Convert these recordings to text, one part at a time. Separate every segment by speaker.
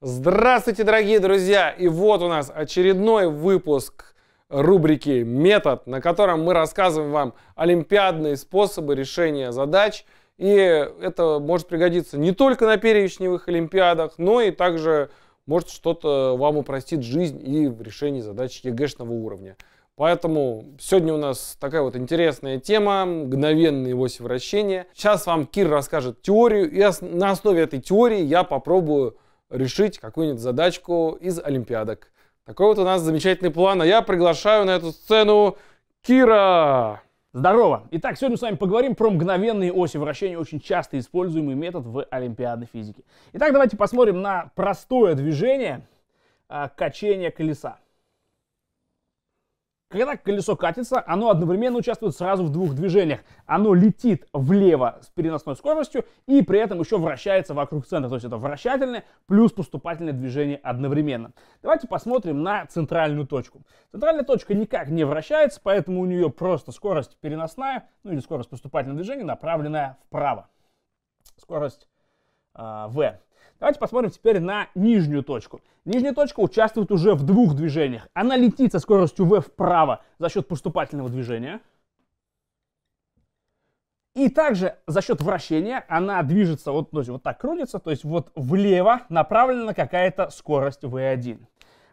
Speaker 1: Здравствуйте, дорогие друзья! И вот у нас очередной выпуск рубрики «Метод», на котором мы рассказываем вам олимпиадные способы решения задач. И это может пригодиться не только на перечневых олимпиадах, но и также может что-то вам упростит жизнь и в решении задач ЕГЭшного уровня. Поэтому сегодня у нас такая вот интересная тема, мгновенные оси вращения. Сейчас вам Кир расскажет теорию, и на основе этой теории я попробую решить какую-нибудь задачку из олимпиадок. Такой вот у нас замечательный план, а я приглашаю на эту сцену Кира.
Speaker 2: Здорово! Итак, сегодня мы с вами поговорим про мгновенные оси вращения, очень часто используемый метод в олимпиадной физике. Итак, давайте посмотрим на простое движение а, качения колеса. Когда колесо катится, оно одновременно участвует сразу в двух движениях. Оно летит влево с переносной скоростью и при этом еще вращается вокруг центра. То есть это вращательное плюс поступательное движение одновременно. Давайте посмотрим на центральную точку. Центральная точка никак не вращается, поэтому у нее просто скорость переносная, ну или скорость поступательного движения направленная вправо. Скорость v. Давайте посмотрим теперь на нижнюю точку. Нижняя точка участвует уже в двух движениях. Она летит со скоростью v вправо за счет поступательного движения. И также за счет вращения она движется, вот, вот так крутится, то есть вот влево направлена какая-то скорость v1.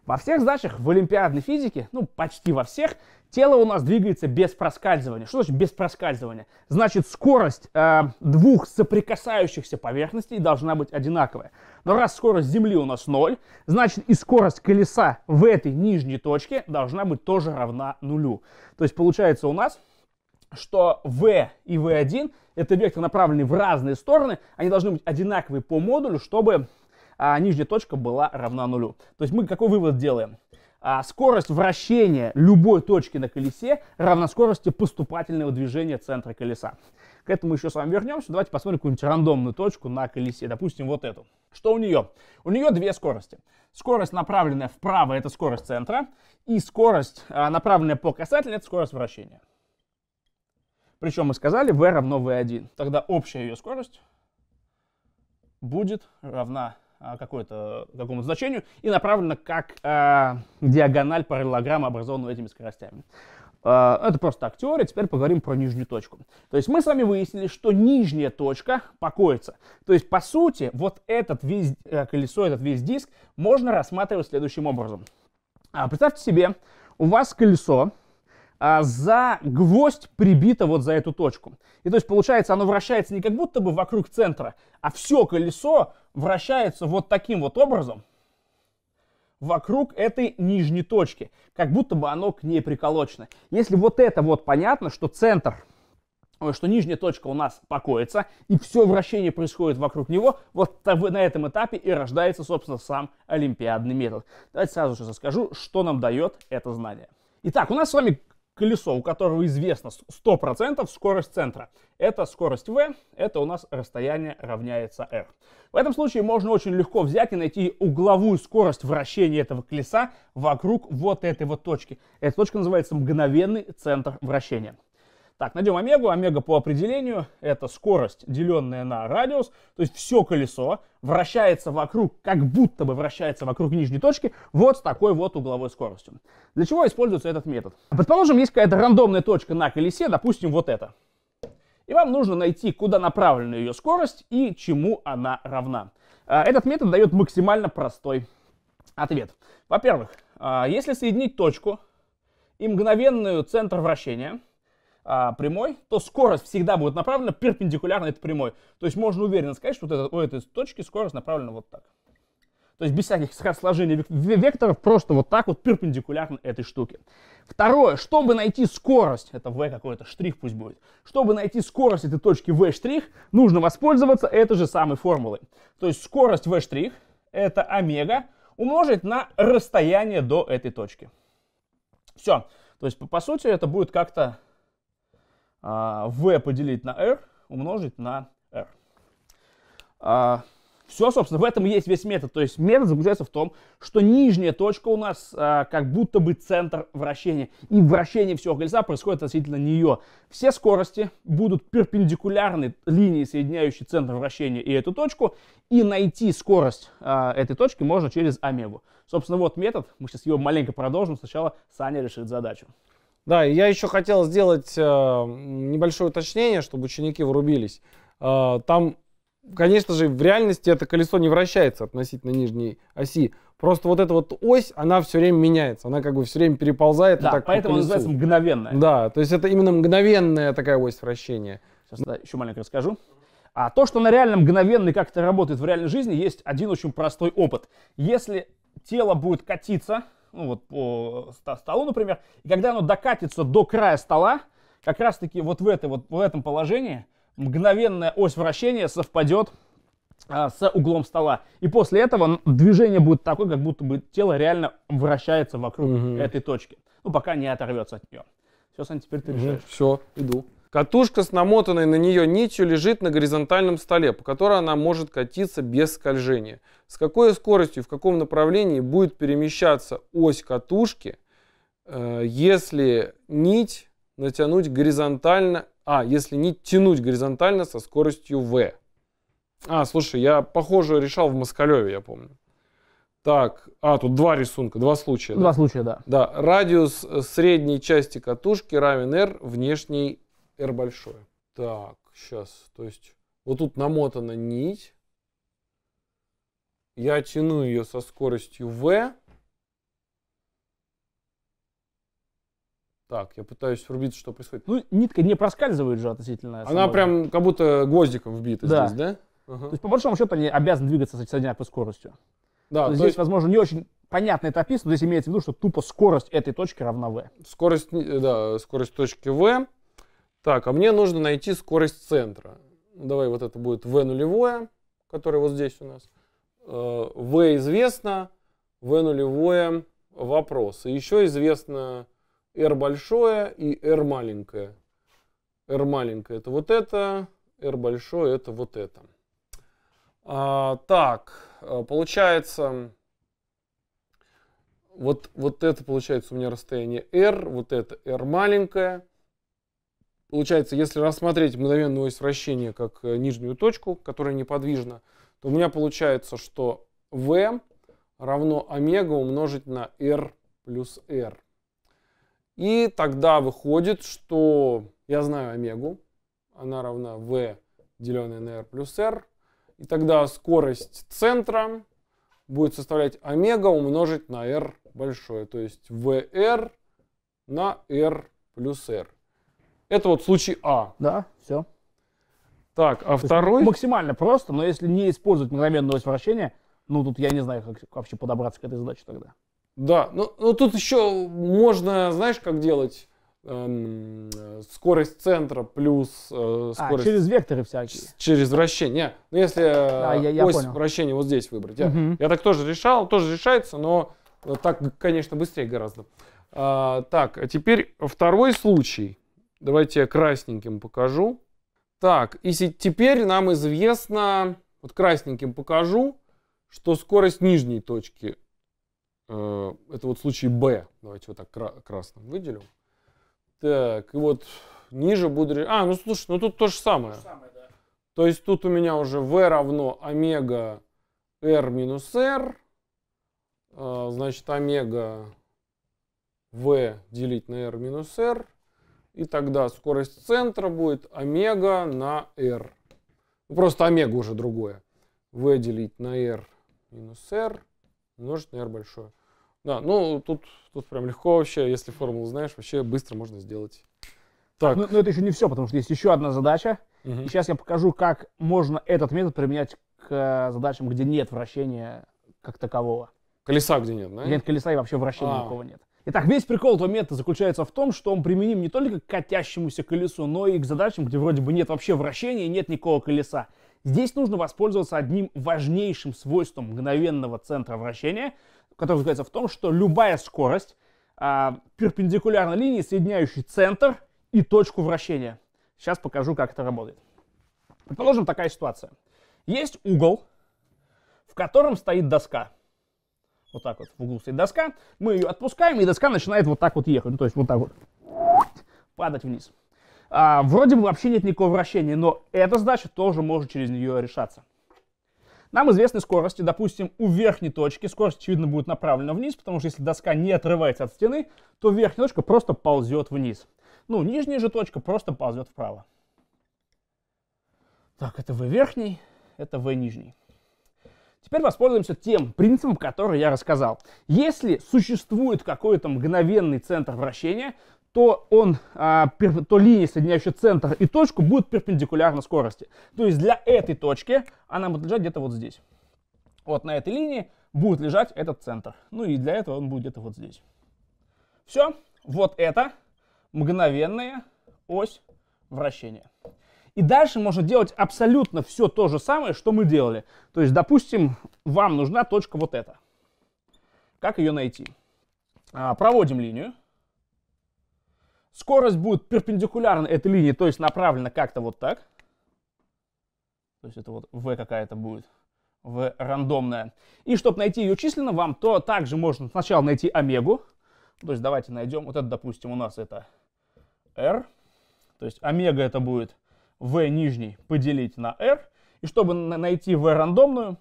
Speaker 2: Во всех задачах в олимпиадной физике, ну почти во всех, тело у нас двигается без проскальзывания. Что значит без проскальзывания? Значит скорость э, двух соприкасающихся поверхностей должна быть одинаковая. Но раз скорость Земли у нас 0, значит и скорость колеса в этой нижней точке должна быть тоже равна нулю. То есть получается у нас, что v и v1 это вектор направленный в разные стороны, они должны быть одинаковые по модулю, чтобы а нижняя точка была равна нулю. То есть мы какой вывод делаем? А скорость вращения любой точки на колесе равна скорости поступательного движения центра колеса. К этому еще с вами вернемся. Давайте посмотрим какую-нибудь рандомную точку на колесе. Допустим, вот эту. Что у нее? У нее две скорости. Скорость, направленная вправо, это скорость центра. И скорость, а, направленная по касательной, это скорость вращения. Причем мы сказали v равно v1. Тогда общая ее скорость будет равна какое-то, какому-то значению и направлена как э, диагональ параллелограмма, образованного этими скоростями. Э, это просто так теория. Теперь поговорим про нижнюю точку. То есть мы с вами выяснили, что нижняя точка покоится. То есть, по сути, вот этот весь э, колесо, этот весь диск можно рассматривать следующим образом. А, представьте себе, у вас колесо, а, за гвоздь прибито вот за эту точку. И то есть получается оно вращается не как будто бы вокруг центра, а все колесо вращается вот таким вот образом вокруг этой нижней точки, как будто бы оно к ней приколочено. Если вот это вот понятно, что центр, что нижняя точка у нас покоится, и все вращение происходит вокруг него, вот на этом этапе и рождается, собственно, сам олимпиадный метод. Давайте сразу же расскажу, что нам дает это знание. Итак, у нас с вами колесо, у которого известно 100% скорость центра. Это скорость v, это у нас расстояние равняется r. В этом случае можно очень легко взять и найти угловую скорость вращения этого колеса вокруг вот этой вот точки. Эта точка называется мгновенный центр вращения. Так, найдем омегу. Омега по определению это скорость, деленная на радиус. То есть все колесо вращается вокруг, как будто бы вращается вокруг нижней точки, вот с такой вот угловой скоростью. Для чего используется этот метод? Предположим, есть какая-то рандомная точка на колесе, допустим, вот эта. И вам нужно найти, куда направлена ее скорость и чему она равна. А, этот метод дает максимально простой ответ. Во-первых, а, если соединить точку и мгновенную центр вращения – а, прямой, то скорость всегда будет направлена перпендикулярно этой прямой. То есть можно уверенно сказать, что вот это, у этой точки скорость направлена вот так. То есть без всяких сложений векторов, просто вот так вот перпендикулярно этой штуке. Второе, чтобы найти скорость, это v какой-то штрих пусть будет, чтобы найти скорость этой точки v штрих, нужно воспользоваться этой же самой формулой. То есть скорость v штрих это омега умножить на расстояние до этой точки. Все. То есть по, по сути это будет как-то v поделить на r умножить на r. А, Все, собственно, в этом и есть весь метод. То есть метод заключается в том, что нижняя точка у нас а, как будто бы центр вращения. И вращение всего колеса происходит относительно нее. Все скорости будут перпендикулярны линии, соединяющей центр вращения и эту точку. И найти скорость а, этой точки можно через омегу. Собственно, вот метод. Мы сейчас его маленько продолжим. Сначала Саня решит задачу.
Speaker 1: Да, я еще хотел сделать э, небольшое уточнение, чтобы ученики врубились. Э, там конечно же, в реальности это колесо не вращается относительно нижней оси. Просто вот эта вот ось, она все время меняется, она как бы все время переползает.
Speaker 2: Да,
Speaker 1: так
Speaker 2: поэтому называется мгновенная.
Speaker 1: Да, то есть это именно мгновенная такая ось вращения.
Speaker 2: Сейчас да, еще маленько расскажу. А то, что на реально мгновенно как это работает в реальной жизни, есть один очень простой опыт. Если тело будет катиться, ну вот по столу, например, и когда оно докатится до края стола, как раз таки вот в, этой, вот в этом положении мгновенная ось вращения совпадет а, с углом стола. И после этого движение будет такое, как будто бы тело реально вращается вокруг угу. этой точки. Ну, пока не оторвется от нее. Все, Сань, теперь ты решаешь.
Speaker 1: Все, иду. Катушка с намотанной на нее нитью лежит на горизонтальном столе, по которой она может катиться без скольжения. С какой скоростью, в каком направлении будет перемещаться ось катушки, э, если нить натянуть горизонтально а, если не тянуть горизонтально со скоростью v. А, слушай, я похоже решал в Москалеве, я помню. Так, а, тут два рисунка, два случая.
Speaker 2: Два да? случая, да.
Speaker 1: Да, радиус э, средней части катушки равен r, внешний r большое. Так, сейчас, то есть вот тут намотана нить. Я тяну ее со скоростью v. Так, я пытаюсь врубиться, что происходит.
Speaker 2: Ну, нитка не проскальзывает же относительно.
Speaker 1: Она самой. прям как будто гвоздиком вбита да. здесь, да?
Speaker 2: Ага. То есть, по большому счету, они обязаны двигаться с одинаковой скоростью.
Speaker 1: Да,
Speaker 2: то здесь, есть... возможно, не очень понятно это описано, но здесь имеется в виду, что тупо скорость этой точки равна v.
Speaker 1: Скорость, да, скорость точки v. Так, а мне нужно найти скорость центра. Давай вот это будет v нулевое, которое вот здесь у нас. Э, v известно, v нулевое вопрос. И еще известно R большое и R маленькое. R маленькое это вот это, R большое это вот это. А, так, а, получается, вот, вот это получается у меня расстояние R, вот это R маленькое. Получается, если рассмотреть мгновенную ось вращения как э, нижнюю точку, которая неподвижна, то у меня получается, что V равно омега умножить на R плюс R. И тогда выходит, что я знаю омегу, она равна v деленное на r плюс r. И тогда скорость центра будет составлять омега умножить на r большое. То есть vr на r плюс r. Это вот случай А.
Speaker 2: Да, все.
Speaker 1: Так, а То второй...
Speaker 2: Максимально просто, но если не использовать мгновенную ось вращения, ну тут я не знаю, как вообще подобраться к этой задаче тогда.
Speaker 1: Да, ну, ну тут еще можно, знаешь, как делать? Эм, скорость центра плюс э, а, скорость...
Speaker 2: А, через векторы всякие.
Speaker 1: Через вращение. Ну, если а, я, я ось понял. вращения вот здесь выбрать. Я, угу. я так тоже решал, тоже решается, но так, конечно, быстрее гораздо. А, так, а теперь второй случай. Давайте я красненьким покажу. Так, и теперь нам известно, вот красненьким покажу, что скорость нижней точки Э, это вот случай Б. Давайте вот так красным выделим. Так, и вот ниже буду... А, ну слушай, ну тут то же самое. То, же самое, да. то есть тут у меня уже V равно омега R минус R. Э, значит, омега V делить на R минус R. И тогда скорость центра будет омега на R. Ну, просто омега уже другое. V делить на R минус R умножить на r большое. Да, ну тут, тут прям легко вообще, если формулу знаешь, вообще быстро можно сделать.
Speaker 2: Так. Но, но это еще не все, потому что есть еще одна задача. Угу. И сейчас я покажу, как можно этот метод применять к э, задачам, где нет вращения как такового.
Speaker 1: Колеса где нет, да?
Speaker 2: Нет колеса и вообще вращения а. никакого нет. Итак, весь прикол этого метода заключается в том, что он применим не только к катящемуся колесу, но и к задачам, где вроде бы нет вообще вращения нет никакого колеса. Здесь нужно воспользоваться одним важнейшим свойством мгновенного центра вращения, которое заключается в том, что любая скорость а, перпендикулярна линии, соединяющей центр и точку вращения. Сейчас покажу, как это работает. Предположим, такая ситуация. Есть угол, котором стоит доска. Вот так вот в углу стоит доска. Мы ее отпускаем, и доска начинает вот так вот ехать. Ну, то есть вот так вот падать вниз. А, вроде бы вообще нет никакого вращения, но эта задача тоже может через нее решаться. Нам известны скорости, допустим, у верхней точки скорость, очевидно, будет направлена вниз, потому что если доска не отрывается от стены, то верхняя точка просто ползет вниз. Ну, нижняя же точка просто ползет вправо. Так, это V верхний, это V нижний. Теперь воспользуемся тем принципом, который я рассказал. Если существует какой-то мгновенный центр вращения, то, он, а, то линия, соединяющая центр и точку, будет перпендикулярна скорости. То есть для этой точки она будет лежать где-то вот здесь. Вот на этой линии будет лежать этот центр. Ну и для этого он будет где-то вот здесь. Все. Вот это мгновенная ось вращения. И дальше можно делать абсолютно все то же самое, что мы делали. То есть, допустим, вам нужна точка вот эта. Как ее найти? А, проводим линию. Скорость будет перпендикулярна этой линии, то есть направлена как-то вот так. То есть это вот v какая-то будет, v рандомная. И чтобы найти ее численно вам, то также можно сначала найти омегу. То есть давайте найдем, вот это, допустим, у нас это r. То есть омега это будет v нижний поделить на r. И чтобы найти v рандомную,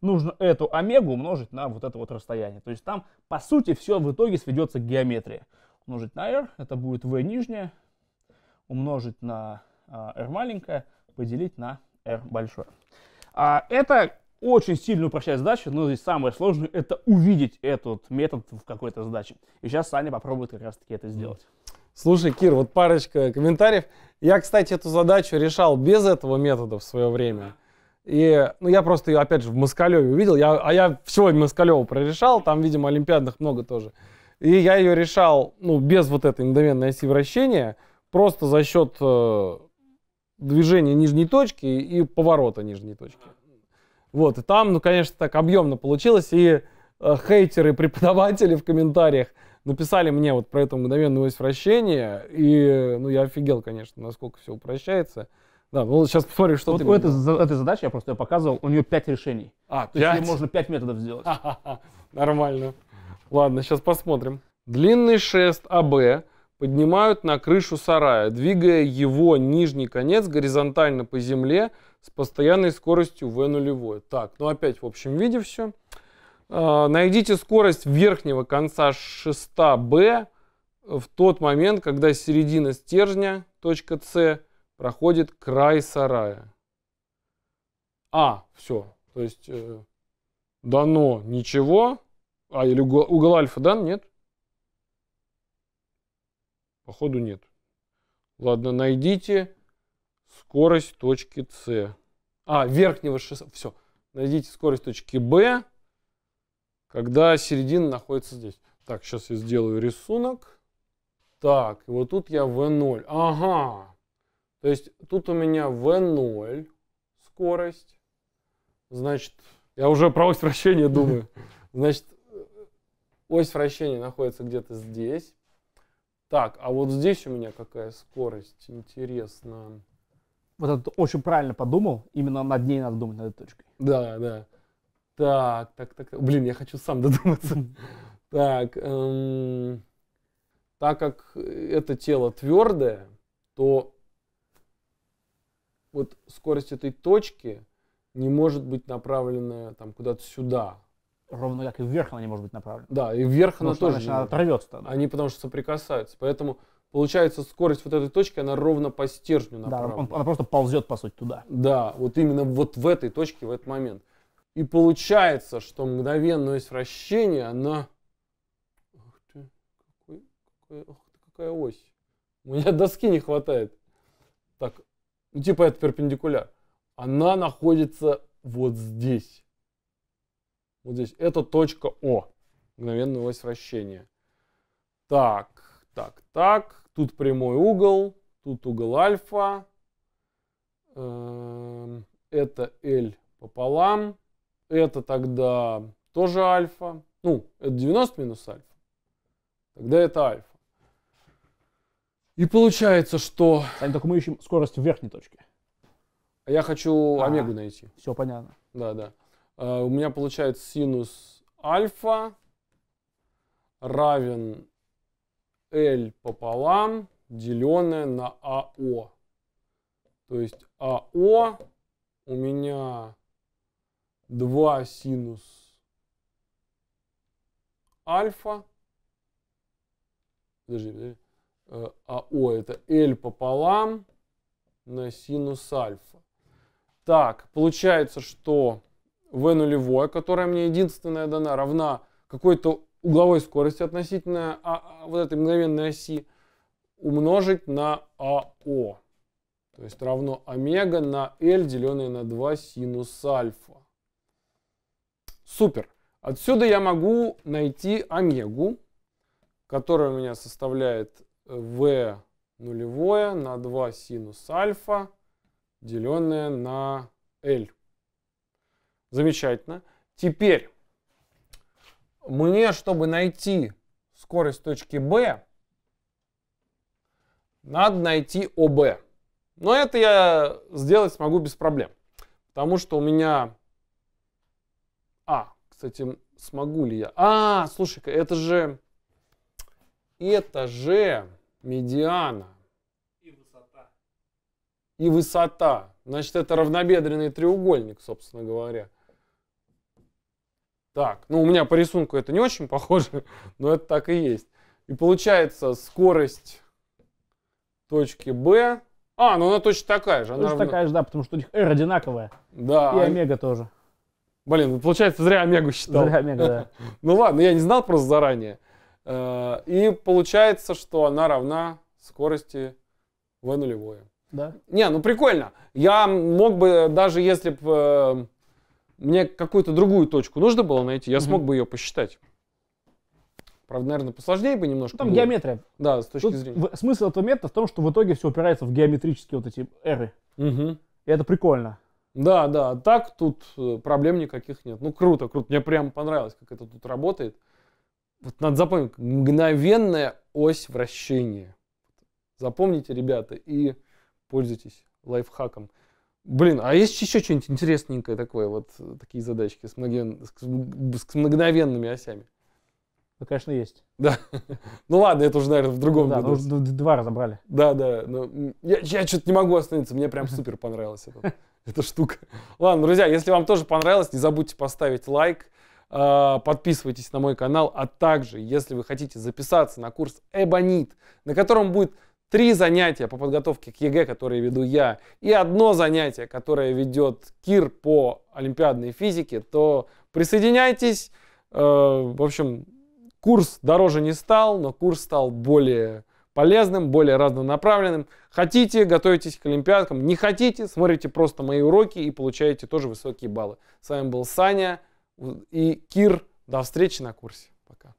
Speaker 2: нужно эту омегу умножить на вот это вот расстояние. То есть там, по сути, все в итоге сведется к геометрии. Умножить на r, это будет v нижняя, умножить на а, r маленькое, поделить на r большое. А, это очень сильно упрощает задачу, но здесь самое сложное это увидеть этот метод в какой-то задаче. И сейчас Саня попробует как раз таки это сделать.
Speaker 1: Слушай, Кир, вот парочка комментариев. Я, кстати, эту задачу решал без этого метода в свое время. И ну, я просто ее, опять же, в Москалеве увидел. Я, а я всего Москалева прорешал, там, видимо, олимпиадных много тоже. И я ее решал, ну, без вот этой мгновенной оси вращения, просто за счет э, движения нижней точки и поворота нижней точки. Вот, и там, ну, конечно, так объемно получилось. И э, хейтеры, преподаватели в комментариях написали мне вот про эту мгновенную ось вращения, и ну, я офигел, конечно, насколько все упрощается. Да, ну сейчас посмотрим, что
Speaker 2: вот
Speaker 1: ты...
Speaker 2: У этой, этой задачи, я просто ее показывал, у нее 5 решений.
Speaker 1: А,
Speaker 2: То 5? есть можно 5 методов сделать.
Speaker 1: Нормально. Ладно, сейчас посмотрим. Длинный шест АБ поднимают на крышу сарая, двигая его нижний конец горизонтально по земле с постоянной скоростью v нулевой. Так, ну опять в общем виде все. А, найдите скорость верхнего конца шеста B в тот момент, когда середина стержня, точка С, проходит край сарая. А, все. То есть э, дано ничего. А, или угол, угол альфа дан? Нет? Походу нет. Ладно, найдите скорость точки С. А, верхнего шеста. Все. Найдите скорость точки Б когда середина находится здесь. Так, сейчас я сделаю рисунок. Так, и вот тут я V0. Ага. То есть тут у меня V0 скорость. Значит, я уже про ось вращения думаю. Значит, ось вращения находится где-то здесь. Так, а вот здесь у меня какая скорость? Интересно.
Speaker 2: Вот это очень правильно подумал. Именно над ней надо думать, над этой точкой.
Speaker 1: Да, да. Так, так, так. Блин, я хочу сам додуматься. Так, эм, так как это тело твердое, то вот скорость этой точки не может быть направлена там куда-то сюда.
Speaker 2: Ровно как и вверх она не может быть направлена.
Speaker 1: Да, и вверх потому она тоже.
Speaker 2: Она оторвется тогда.
Speaker 1: Они потому что соприкасаются. Поэтому получается скорость вот этой точки, она ровно по стержню направлена.
Speaker 2: Да, она просто ползет по сути туда.
Speaker 1: Да, вот именно вот в этой точке, в этот момент. И получается, что мгновенное вращение, она... Ух ты, какой, какой, ух ты, какая ось. У меня доски не хватает. Так, ну типа это перпендикуляр. Она находится вот здесь. Вот здесь. Это точка О. Мгновенная ось вращения. Так, так, так. Тут прямой угол. Тут угол альфа. Эм, это L пополам это тогда тоже альфа. Ну, это 90 минус альфа. Тогда это альфа. И получается, что...
Speaker 2: Сань, только мы ищем скорость в верхней точке.
Speaker 1: А я хочу а, омегу найти.
Speaker 2: Все понятно.
Speaker 1: Да, да. Э, у меня получается синус альфа равен L пополам, деленное на АО. То есть АО у меня 2 синус альфа. Подожди, подожди. Э, АО это L пополам на синус альфа. Так, получается, что v нулевое, которая мне единственная дана, равна какой-то угловой скорости относительно а, а, вот этой мгновенной оси умножить на АО. То есть равно омега на L, деленное на 2 синус альфа. Супер. Отсюда я могу найти омегу, которая у меня составляет V нулевое на 2 синус альфа, деленное на L. Замечательно. Теперь мне, чтобы найти скорость точки B, надо найти ОБ. Но это я сделать смогу без проблем. Потому что у меня... А, кстати, смогу ли я... А, слушай-ка, это же... Это же медиана.
Speaker 2: И высота.
Speaker 1: И высота. Значит, это равнобедренный треугольник, собственно говоря. Так, ну у меня по рисунку это не очень похоже, но это так и есть. И получается скорость точки B. А, ну она точно такая же.
Speaker 2: Она точно равна... такая же, да, потому что у них R одинаковая.
Speaker 1: Да.
Speaker 2: И омега тоже.
Speaker 1: Блин, ну, получается, зря омегу считал.
Speaker 2: Зря омега, да.
Speaker 1: ну ладно, я не знал просто заранее. Э, и получается, что она равна скорости v нулевое.
Speaker 2: Да.
Speaker 1: Не, ну прикольно. Я мог бы, даже если бы э, мне какую-то другую точку нужно было найти, я угу. смог бы ее посчитать. Правда, наверное, посложнее бы немножко.
Speaker 2: Там
Speaker 1: было.
Speaker 2: геометрия.
Speaker 1: Да, с точки Тут зрения.
Speaker 2: В, смысл этого метода в том, что в итоге все упирается в геометрические вот эти эры.
Speaker 1: Угу.
Speaker 2: И это прикольно.
Speaker 1: Да, да. Так тут э, проблем никаких нет. Ну, круто, круто. Мне прям понравилось, как это тут работает. Вот надо запомнить, мгновенная ось вращения. Запомните, ребята, и пользуйтесь лайфхаком. Блин, а есть еще что-нибудь интересненькое такое, вот такие задачки с, мгновен... с мгновенными осями?
Speaker 2: Ну, конечно, есть.
Speaker 1: Да. Ну ладно, это уже, наверное, в другом
Speaker 2: Да, ну, два разобрали.
Speaker 1: Да, да. Но я, я что-то не могу остановиться, мне прям супер понравилась эта, эта штука. Ладно, друзья, если вам тоже понравилось, не забудьте поставить лайк, а, подписывайтесь на мой канал, а также, если вы хотите записаться на курс Эбонит, на котором будет три занятия по подготовке к ЕГЭ, которые веду я, и одно занятие, которое ведет Кир по олимпиадной физике, то присоединяйтесь. Э, в общем, курс дороже не стал, но курс стал более полезным, более разнонаправленным. Хотите, готовитесь к Олимпиадкам. Не хотите, смотрите просто мои уроки и получаете тоже высокие баллы. С вами был Саня и Кир. До встречи на курсе. Пока.